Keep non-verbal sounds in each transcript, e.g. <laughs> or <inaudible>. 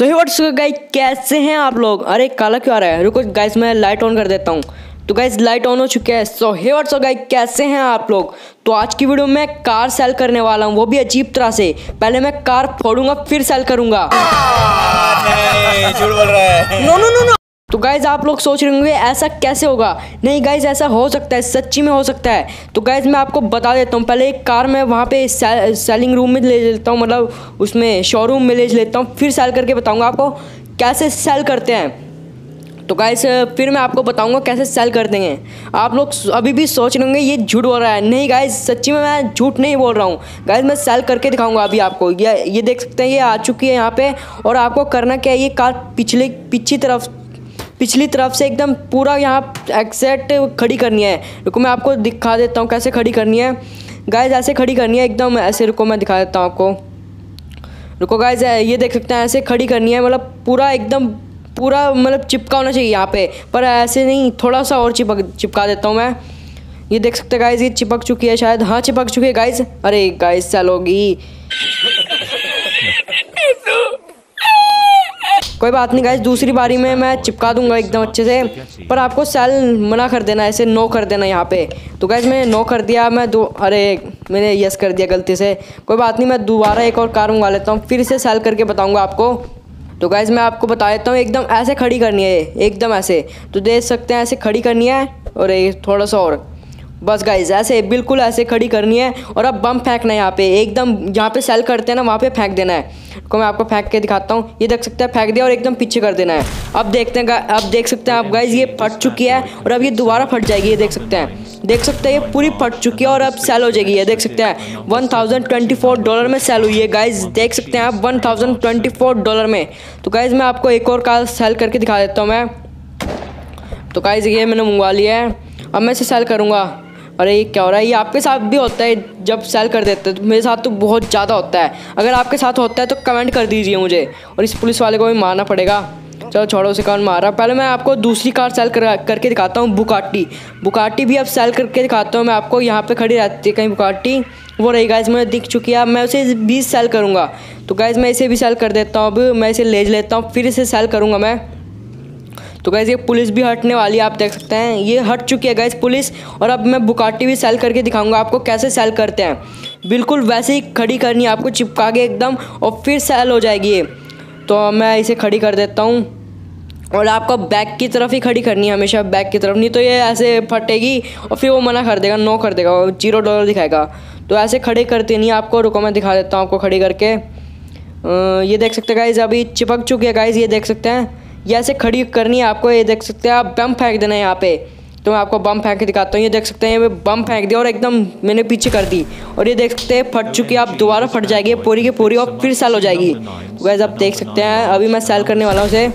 सो ही what's guys कैसे हैं आप लोग? अरे काला क्यों आ रहा है? रुको गाइस मैं लाइट ऑन कर देता हूँ। तो गाइस लाइट ऑन हो चुके हैं। सो हे व्हाट्स गाइस कैसे हैं आप लोग? तो आज की वीडियो में कार सेल करने वाला हूँ। वो भी अजीब तरह से। पहले मैं कार फोड़ूँगा फिर सेल करूँगा। <laughs> झूठ बोल रहा है। नो नो नो नो तो गाइज़ आप लोग सोच रहे होंगे, ऐसा कैसे होगा? नहीं गाइज़ ऐसा हो सकता है, सच्ची में हो सकता है। तो गाइज़ मैं आपको बता देता हूँ, पहले एक कार मैं वहाँ पे सेलिंग रूम में ले लेता हूँ मतलब उसमें शोरूम में ले लेता हूँ, फिर सेल करके बताऊँगा आपको कैसे सेल करते हैं। तो गाइस फिर मैं आपको बताऊँगा कैसे सेल करते हैं। आप लोग अभी भी सोच रहे होंगे, ये झूठ बोल रहा है। नहीं गाइस सच्ची में मैं झूठ नहीं बोल रहा हूँ। गाइस मैं सेल करके दिखाऊँगा अभी आपको। ये ये देख सकते हैं, ये आ चुकी है यहाँ पे। और आपको करना क्या है, ये कार पिछले, पीछे तरफ़ पिछली तरफ़ से एकदम पूरा यहाँ एग्जैक्ट खड़ी करनी है। रुको, मैं आपको दिखा देता हूँ कैसे खड़ी करनी है। गाइज़ ऐसे खड़ी करनी है एकदम, ऐसे रुको, मैं दिखा देता हूँ आपको। रुको गाइज़ ये देख सकते हैं, ऐसे खड़ी करनी है मतलब पूरा एकदम, पूरा मतलब चिपका होना चाहिए यहाँ पे। पर ऐसे नहीं, थोड़ा सा और चिपक, चिपका देता हूँ मैं। ये देख सकते हैं गाइज़ ये चिपक चुकी है शायद। हाँ चिपक चुकी है गाइज़ अरे गाइज़ चलोगी। कोई बात नहीं गाइज़ दूसरी बारी में मैं चिपका दूँगा एकदम अच्छे से, पर आपको सेल मना कर देना, ऐसे नो कर देना यहाँ पे। तो गाइज़ मैंने नो कर दिया, मैं दो, अरे, मैंने यस कर दिया गलती से। कोई बात नहीं, मैं दोबारा एक और कार मंगा लेता हूँ, फिर से सेल करके बताऊँगा आपको। तो गाइज़ मैं आपको बता देता हूँ, एकदम ऐसे खड़ी करनी है एकदम ऐसे। तो देख सकते हैं, ऐसे खड़ी करनी है, और थोड़ा सा और बस गाइज़ ऐसे बिल्कुल ऐसे खड़ी करनी है और अब बम फेंकना है यहाँ पे। एकदम जहाँ पे सेल करते हैं ना, वहाँ पे फेंक देना है। को मैं आपको फेंक के दिखाता हूँ। ये देख सकते हैं, फेंक दिया और एकदम पीछे कर देना है। अब देखते हैं अब देख सकते हैं आप गाइज़ ये फट चुकी है और अब ये दोबारा फट जाएगी, ये देख सकते हैं। देख सकते हैं, ये पूरी फट चुकी है और अब सेल हो जाएगी, ये देख सकते हैं। One thousand twenty four dollar में सेल हुई है गाइज़ देख सकते हैं आप one thousand twenty four dollar में। तो गाइज़ मैं आपको एक और कार सेल करके दिखा देता हूँ मैं। तो गाइज़ ये मैंने मंगवा लिया है। अब मैं इसे सेल करूँगा। अरे ये क्या हो रहा है? ये आपके साथ भी होता है जब सेल कर देते हैं तो मेरे साथ तो बहुत ज़्यादा होता है। अगर आपके साथ होता है तो कमेंट कर दीजिए मुझे। और इस पुलिस वाले को भी मारना पड़ेगा। चलो, छोड़ो उसे कौन मार रहा पहले मैं आपको दूसरी कार सेल कर, करके दिखाता हूँ बुकाटी बुकाटी भी अब सेल करके दिखाता हूँ मैं आपको। यहाँ पे खड़ी रहती है कहीं बुकाटी वो रही गाइज़ मुझे दिख चुकी है। अब मैं उसे भी सेल करूँगा। तो गाइज़ मैं इसे भी सेल कर देता हूँ। अब मैं इसे ले लेता हूँ, फिर इसे सेल करूँगा मैं। तो गैस ये पुलिस भी हटने वाली है, आप देख सकते हैं। ये हट चुकी है गैस पुलिस। और अब मैं बुकाटी भी सेल करके दिखाऊँगा आपको कैसे सेल करते हैं। बिल्कुल वैसे ही खड़ी करनी है आपको, चिपका के एकदम, और फिर सेल हो जाएगी ये। तो मैं इसे खड़ी कर देता हूँ। और आपको बैक की तरफ़ ही खड़ी करनी है हमेशा बैक की तरफ़। नहीं तो ये ऐसे फटेगी, और फिर वो मना कर देगा नो कर देगा, वो ज़ीरो डॉलर दिखाएगा। तो ऐसे खड़े करते नहीं आपको, रुको मैं दिखा देता हूँ आपको खड़ी करके। ये देख सकते हैं गाइज़ अभी चिपक चुकी है गाइज़ ये देख सकते हैं। ये ऐसे खड़ी करनी है, आपको ये देख सकते हैं, आप बम फेंक देना है यहाँ पे। तो मैं आपको बम फेंक के दिखाता हूँ, ये देख सकते हैं बम फेंक दिया और एकदम मैंने पीछे कर दी। और ये देख सकते हैं, फट चुकी है आप दोबारा फट जाएगी, पूरी की पूरी, और फिर सेल हो जाएगी। वैसे आप देख सकते हैं, अभी मैं सेल करने वाला हूँ उसे।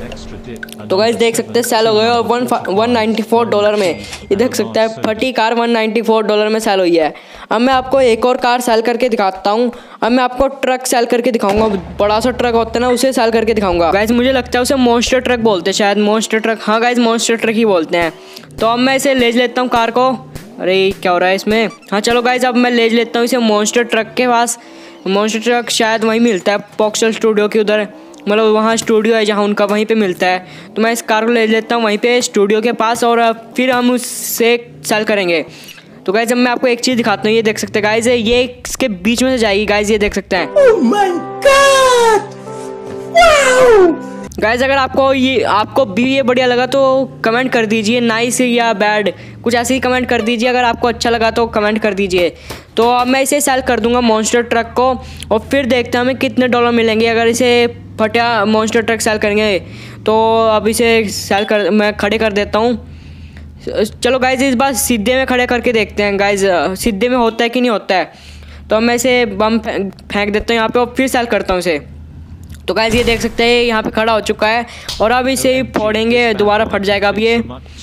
तो गैस देख सकते हैं सेल हो गए और one one ninety four dollar में। ये देख सकते हैं फटी car one ninety four dollar में सेल हुई है। अब मैं आपको एक और कार सेल करके दिखाता हूँ। अब मैं आपको ट्रक सेल करके दिखाऊँगा। बड़ा सा ट्रक होता है ना उसे सेल करके दिखाऊँगा। गाइज़ मुझे लगता है उसे मोस्टर ट्रक बोलते हैं शायद मोस्टर ट्रक हाँ गाइज़ मोस्टर ट्रक ही बोलते हैं। तो अब मैं इसे ले लेता हूँ कार को। अरे क्या हो रहा है इसमें? हाँ चलो गाइज़ अब मैं ले लेता हूँ इसे मोस्टर ट्रक के पास। मोस्टर ट्रक शायद वहीं मिलता है पॉक्सल स्टूडियो के उधर। मतलब वहाँ स्टूडियो है जहाँ उनका वहीं पे मिलता है। तो मैं इस कार को ले लेता हूँ वहीं पे स्टूडियो के पास और फिर हम उससे सेल करेंगे। तो गाइज़ अब मैं आपको एक चीज़ दिखाता हूँ ये देख सकते हैं। गाइज़ ये इसके बीच में से जाएगी। गाइज़ ये देख सकते हैं। गाइज़ अगर आपको ये आपको भी ये बढ़िया लगा तो कमेंट कर दीजिए। नाइस या बैड कुछ ऐसे ही कमेंट कर दीजिए। अगर आपको अच्छा लगा तो कमेंट कर दीजिए। तो अब मैं इसे सेल कर दूँगा मॉन्स्टर ट्रक को और फिर देखते हैं हमें कितने डॉलर मिलेंगे। अगर इसे फटिया मॉन्स्टर ट्रक सेल करेंगे तो अब इसे सेल कर, मैं खड़े कर देता हूँ। चलो गाइज़ इस बार सीधे में खड़े करके देखते हैं। गाइज़ सीधे में होता है कि नहीं होता है? तो मैं इसे बम फेंक देता हूँ यहाँ पे और फिर सेल करता हूँ इसे। तो गाइज़ ये देख सकते हैं, यहाँ पे खड़ा हो चुका है और अब इसे फोड़ेंगे, दोबारा फट जाएगा अब ये।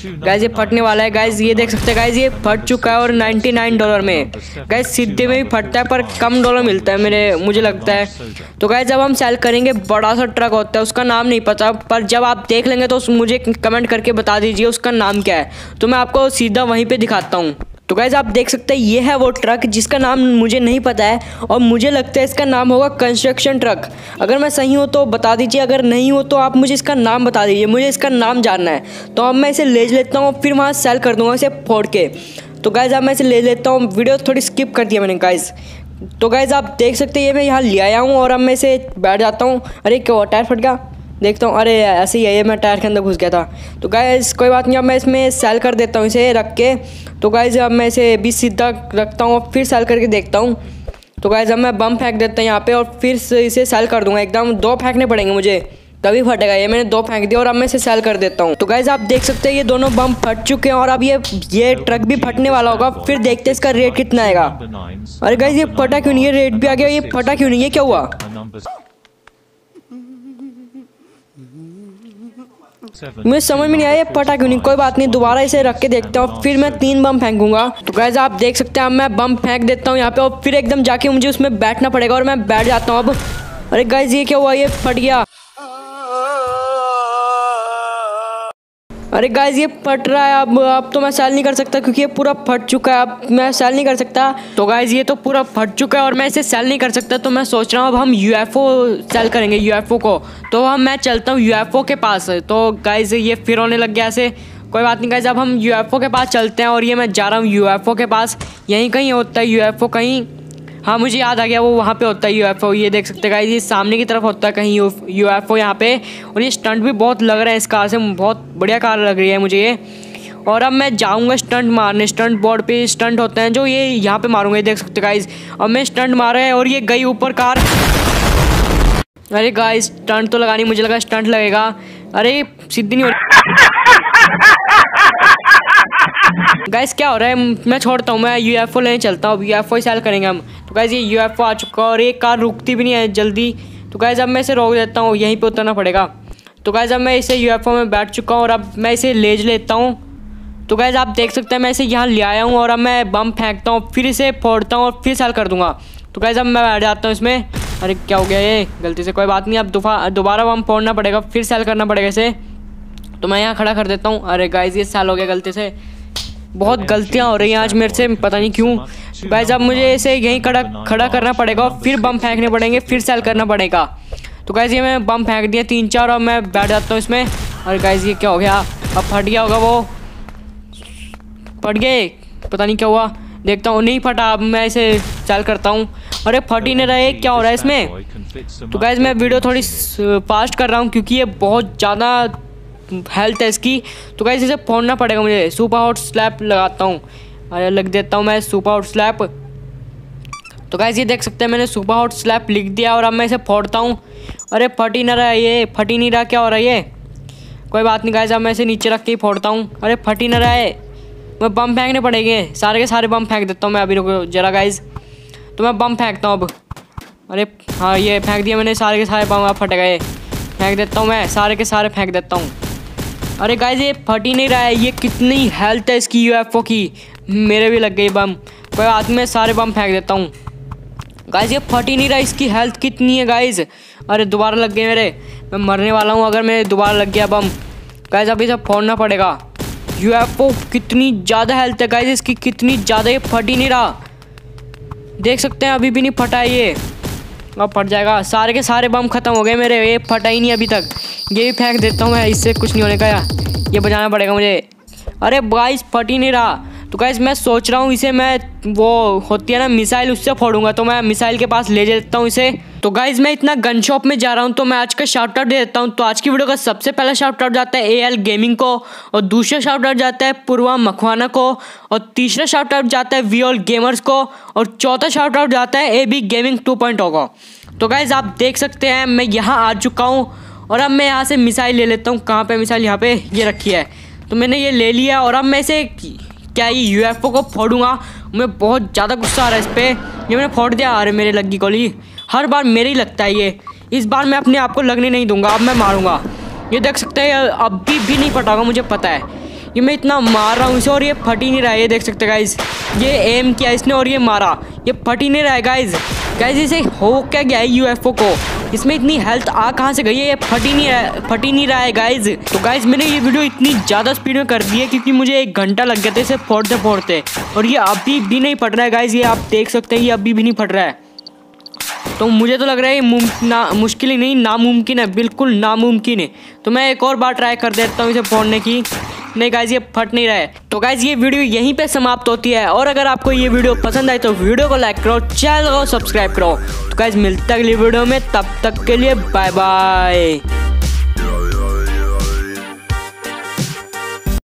गाइज़ ये फटने वाला है। गाइज़ ये देख सकते हैं गाइज़ ये फट चुका है और 99 डॉलर में। गाइज़ सीधे में भी फटता है, पर कम डॉलर मिलता है मेरे, मुझे लगता है। तो गाइज़ जब हम सेल करेंगे बड़ा सा ट्रक होता है, उसका नाम नहीं पता, पर जब आप देख लेंगे तो मुझे कमेंट करके बता दीजिए, उसका नाम क्या है। तो मैं आपको सीधा वहीं पर दिखाता हूँ। तो गाइज़ आप देख सकते हैं, ये है वो ट्रक जिसका नाम मुझे नहीं पता है और मुझे लगता है इसका नाम होगा कंस्ट्रक्शन ट्रक अगर मैं सही हूँ तो बता दीजिए, अगर नहीं हो तो आप मुझे इसका नाम बता दीजिए, मुझे इसका नाम जानना है। तो अब मैं इसे ले लेता हूँ, फिर वहाँ सेल कर दूँगा इसे फोड़ के। तो गाइज़ अब मैं इसे ले लेता हूँ वीडियो थोड़ी स्किप कर दिया मैंने गाइज़ तो गाइज़ आप देख सकते हैं, ये मैं यहाँ ले आया हूँ और अब मैं इसे बैठ जाता हूँ। अरे, क्या टायर फट गया। देखता हूँ, अरे, ऐसे ही है, ये मैं टायर के अंदर घुस गया था। तो गाइज़ कोई बात नहीं, अब मैं इसमें सेल कर देता हूँ इसे रख के। तो गाइज़ अब मैं इसे भी सीधा रखता हूँ और फिर सेल करके देखता हूँ। तो गाइज़ अब मैं बम फेंक देता हूँ यहाँ पे और फिर इसे सेल कर दूँगा। एकदम दो फेंकने पड़ेंगे मुझे, तभी फटेगा ये, मैंने दो फेंक दिया और अब मैं इसे सेल कर देता हूँ। तो गाइज़ आप देख सकते हैं, ये दोनों बम फट चुके हैं और अब ये ये ट्रक भी फटने वाला होगा। फिर देखते हैं इसका रेट कितना आएगा। अरे गाइज़ ये फटा क्यों नहीं है रेट भी आ गया, ये फटा क्यों नहीं है क्या हुआ? मुझे समझ में नहीं आया पटा क्यों नहीं, कोई बात नहीं, दोबारा इसे रख के देखता हूँ, फिर मैं तीन बम फेंकूँगा। तो गैस आप देख सकते हैं मैं बम फेंक देता हूँ यहाँ पे, और फिर एकदम जाके मुझे उसमें बैठना पड़ेगा, और मैं बैठ जाता हूँ अब। अरे गैस ये क्या हुआ? ये फट गया। अरे गाइज़ ये फट रहा है, अब अब तो मैं सेल नहीं कर सकता क्योंकि ये पूरा फट चुका है, अब मैं सेल नहीं कर सकता। तो गाइज़ ये तो पूरा फट चुका है और मैं इसे सेल नहीं कर सकता तो मैं सोच रहा हूँ अब हम यूएफओ सेल करेंगे यूएफओ को। तो हम मैं चलता हूँ यूएफओ के पास। तो गाइज़ ये फिर होने लग गया ऐसे। कोई बात नहीं गाइज़ अब हम यूएफओ के पास चलते हैं और ये मैं जा रहा हूँ यूएफओ के पास। यहीं कहीं होता है यूएफओ कहीं। हाँ मुझे याद आ गया, वो वहाँ पे होता है यूएफओ ये देख सकते हैं ये सामने की तरफ़ होता है कहीं यू एफ़ ओ यहाँ पे, और ये स्टंट भी बहुत लग रहा है इस कार से, बहुत बढ़िया कार लग रही है मुझे ये। और अब मैं जाऊँगा स्टंट मारने स्टंट बोर्ड पे स्टंट होते हैं, जो ये यहाँ पे मारूँगा, ये देख सकते गाइज़ अब मैं स्टंट मारा है, और ये गई ऊपर कार। अरे गाइस स्टंट तो लगानी मुझे लगा स्टंट लगेगा। अरे, सीधी नहीं हो गाइस क्या हो रहा है? मैं छोड़ता हूँ, मैं यूएफओ लेने चलता हूँ यू यूएफओ ही सेल करेंगे हम। तो गाइस ये यूएफओ आ चुका और ये कार रुकती भी नहीं है जल्दी। तो गाइस अब मैं इसे रोक देता हूँ, यहीं पे उतरना पड़ेगा। तो गाइस अब मैं इसे यूएफओ में बैठ चुका हूँ और अब मैं इसे लेज लेता हूँ। तो गाइज़ आप देख सकते हैं, मैं इसे यहाँ ले आया हूँ और अब मैं बम फेंकता हूँ, फिर इसे फोड़ता हूँ और फिर सेल कर दूँगा। तो गाइज़ अब मैं बैठ जाता हूँ इसमें। अरे, क्या हो गया ये? गलती से कोई बात नहीं, अब दोबारा बम फोड़ना पड़ेगा, फिर सेल करना पड़ेगा इसे। तो मैं यहाँ खड़ा कर देता हूँ। अरे गाइज़ ये सेल हो गया गलती से। बहुत गलतियाँ हो रही हैं आज मेरे से, पता नहीं क्यों। गाइज़ अब मुझे इसे यहीं खड़ा खड़ा करना पड़ेगा और फिर बम फेंकने पड़ेंगे, फिर सेल करना पड़ेगा। तो गाइज़ ये मैं बम फेंक दिया तीन चार और मैं बैठ जाता हूँ इसमें। अरे गाइज़ ये क्या हो गया? अब फट गया होगा वो। फट गए? पता नहीं क्या हुआ। देखता हूँ, नहीं फटा, अब मैं इसे सेल करता हूँ। अरे फट ही नहीं रहा क्या हो रहा है इसमें? तो गाइज़ मैं वीडियो थोड़ी फास्ट कर रहा हूँ क्योंकि ये बहुत ज़्यादा हेल्थ है इसकी तो गाइज़ इसे फोड़ना पड़ेगा मुझे। सुपर हॉट स्लैप लगाता हूँ। अरे, लग देता हूँ मैं सुपर हॉट स्लैप। तो गाइज़ ये देख सकते हैं मैंने सुपर हॉट स्लैप लिख दिया और अब मैं इसे फोड़ता हूँ। अरे, फट ही ना रहा ये। फट ही नहीं रहा, क्या हो रहा है ये? कोई बात नहीं गाइज़ अब मैं इसे नीचे रख के ही फोड़ता हूँ। अरे, फट ही ना रहा है। मैं बम फेंकने पड़ेंगे। सारे के सारे बम फेंक देता हूँ मैं। अभी रुको जरा गाइज़ तो मैं बम फेंकता हूँ अब। अरे हाँ ये फेंक दिया मैंने। सारे के सारे बम अब फट गए। फेंक देता हूँ मैं। सारे के सारे फेंक देता हूँ। अरे गाइज़ ये फट ही नहीं रहा है। ये कितनी हेल्थ है इसकी यूएफओ की। मेरे भी लग गई बम कोई बात में सारे बम फेंक देता हूँ। गाइज़ ये फट ही नहीं रहा इसकी हेल्थ कितनी है गाइज़ अरे दोबारा लग गए मेरे। मैं मरने वाला हूँ अगर मेरे दोबारा लग गया बम गाइज़ अभी सब फोड़ना पड़ेगा। यूएफओ कितनी ज़्यादा हेल्थ है गाइज़ इसकी कितनी ज़्यादा ये फट ही नहीं रहा। देख सकते हैं, अभी भी नहीं फटा ये। अब फट जाएगा। सारे के सारे बम खत्म हो गए मेरे। ये फटा ही नहीं अभी तक। ये भी फेंक देता हूँ मैं, इससे कुछ नहीं होने का ये बजाना पड़ेगा मुझे। अरे गाइस फट ही नहीं रहा। तो गाइस मैं सोच रहा हूँ इसे मैं वो होती है ना मिसाइल उससे फोड़ूँगा। तो मैं मिसाइल के पास ले जाता हूँ इसे। तो गाइज़ मैं इतना गन शॉप में जा रहा हूँ तो मैं आज का शाउट आउट दे देता हूँ। तो आज की वीडियो का सबसे पहला शार्ट आउट जाता है ए एल गेमिंग को, और दूसरा शाउट आउट जाता है पूर्वा मखवाना को, और तीसरा शाउट आउट जाता है वी ऑल गेमर्स को, और चौथा शाउट आउट जाता है A B gaming two point को। तो गाइज़ आप देख सकते हैं, मैं यहाँ आ चुका हूँ। और अब मैं यहाँ से मिसाइल ले लेता हूँ। कहाँ पे मिसाइल? यहाँ पे ये रखी है। तो मैंने ये ले लिया और अब मैं इसे क्या ये यूएफओ को फोड़ूँगा? मैं बहुत ज़्यादा गुस्सा आ रहा है इस पर ये मैंने फोड़ दिया। अरे मेरे लगी गोली। हर बार मेरे ही लगता है ये। इस बार मैं अपने आप को लगने नहीं दूँगा। अब मैं मारूँगा। ये देख सकते हैं अभी भी भी नहीं फटागा मुझे पता है। ये मैं इतना मार रहा हूँ इसे और ये फट ही नहीं रहा है। ये देख सकते गाइज़ ये एम किया इसने और ये मारा। ये फट ही नहीं रहा है गाइज़ गाइज़ इसे हो क्या गया है यूएफओ को? इसमें इतनी हेल्थ आ कहाँ से गई है? ये फट ही नहीं रहा, फट ही नहीं रहा है गाइज़ तो गाइज़ मैंने ये वीडियो इतनी ज़्यादा स्पीड में कर दी है क्योंकि मुझे एक घंटा लग गया था इसे फोड़ते फोड़ते। और ये अभी भी नहीं फट रहा है गाइज़ ये आप देख सकते हैं, ये अभी भी नहीं फट रहा है। तो मुझे तो लग रहा है ये मुश्किल ही नहीं, नामुमकिन है, बिल्कुल नामुमकिन है। तो मैं एक और बार ट्राई कर देता हूँ इसे फोड़ने की। नहीं गाइज़ ये फट नहीं रहा है। तो गाइज़ ये वीडियो यहीं पे समाप्त होती है। और अगर आपको ये वीडियो पसंद आए तो वीडियो को लाइक करो चैनल को सब्सक्राइब करो। तो गाइज़ मिलता अगली वीडियो में, तब तक के लिए बाय बाय